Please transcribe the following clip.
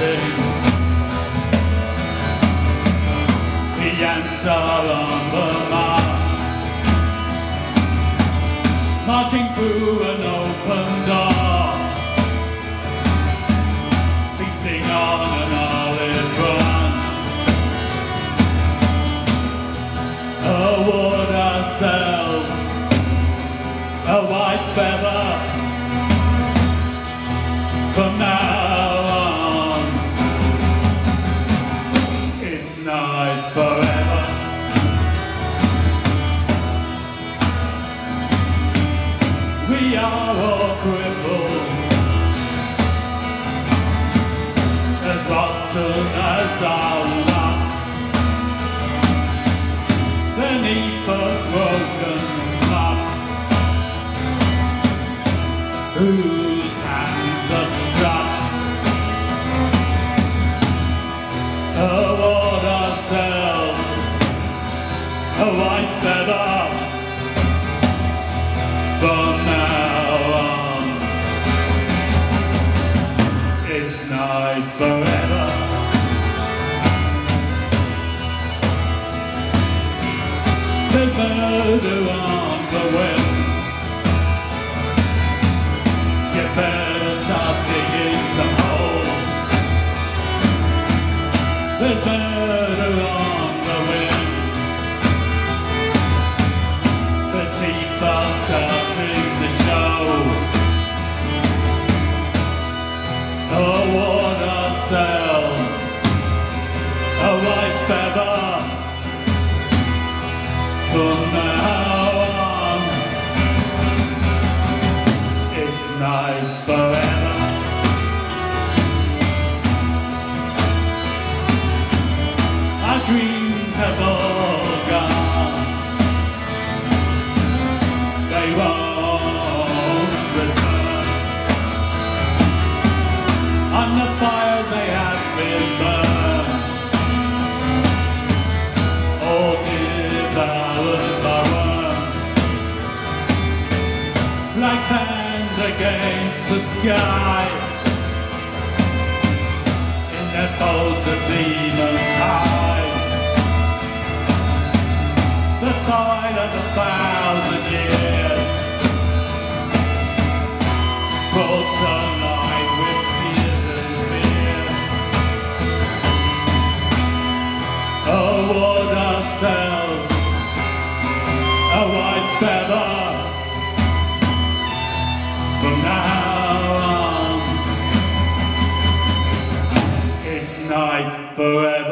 The ants are on the march Marching through an open door Feasting on an olive branch Award ourselves A white feather. We are all cripples, as rotten as our luck. Beneath a broken clock, whose hands have struck. Night forever. A white feather from now on. It's night forever. Our dreams have all gone. They won't return. On the Sand against the sky. In their folds forever.